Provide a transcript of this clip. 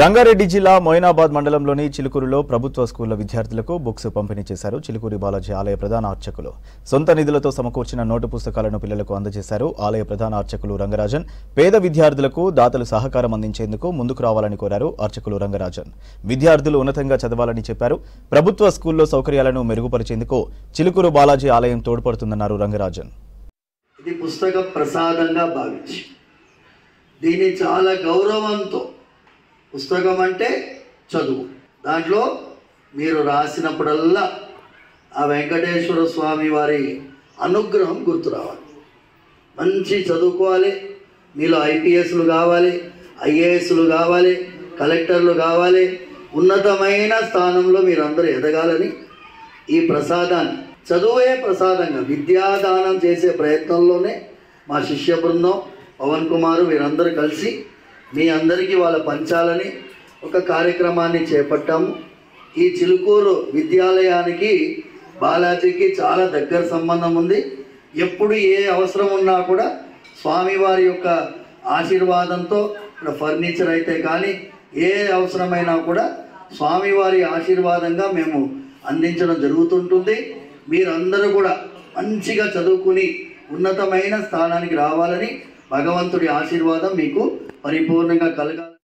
రంగారెడ్డి జిల్లా మొయినాబాద్ మండలంలోని చిలుకూరులో ప్రభుత్వ స్కూళ్ళ విద్యార్థులకు బుక్స్ పంపిణీ చేశారు చిలుకూరి బాలాజీ ఆలయ ప్రధాన అర్చకులు. సొంత నిధులతో సమకూర్చిన నోటు పుస్తకాలను పిల్లలకు అందజేశారు ఆలయ ప్రధాన అర్చకులు రంగరాజన్. పేద విద్యార్థులకు దాతలు సహకారం అందించేందుకు ముందుకు రావాలని కోరారు అర్చకులు రంగరాజన్. విద్యార్థులు ఉన్నతంగా చదవాలని చెప్పారు. ప్రభుత్వ స్కూల్లో సౌకర్యాలను మెరుగుపరిచేందుకు చిలుకూరు బాలాజీ ఆలయం తోడ్పడుతుందన్నారు రంగరాజన్. ఇది పుస్తక ప్రసాదంగా భావించి దీన్ని చాలా గౌరవంతో పుస్తకం అంటే చదువు. దాంట్లో మీరు రాసినప్పుడల్లా ఆ వెంకటేశ్వర స్వామి వారి అనుగ్రహం గుర్తు రావాలి. మంచి చదువుకోవాలి. మీలో ఐపీఎస్లు కావాలి ఐఏఎస్లు కావాలి కలెక్టర్లు కావాలి. ఉన్నతమైన స్థానంలో మీరందరూ ఎదగాలని ఈ ప్రసాదాన్ని చదువే ప్రసాదంగా విద్యాదానం చేసే ప్రయత్నంలోనే మా శిష్య బృందం పవన్ కుమార్ వీరందరూ కలిసి మీ అందరికీ వాళ్ళ పంచాలని ఒక కార్యక్రమాన్ని చేపట్టాము. ఈ చిలుకూరు విద్యాలయానికి బాలాజీకి చాలా దగ్గర సంబంధం ఉంది. ఎప్పుడు ఏ అవసరం ఉన్నా కూడా స్వామివారి యొక్క ఆశీర్వాదంతో ఇక్కడ ఫర్నిచర్ అయితే కానీ ఏ అవసరమైనా కూడా స్వామివారి ఆశీర్వాదంగా మేము అందించడం జరుగుతుంటుంది. మీరందరూ కూడా మంచిగా చదువుకుని ఉన్నతమైన స్థానానికి రావాలని భగవంతుడి ఆశీర్వాదం మీకు పరిపూర్ణంగా కలగాలి.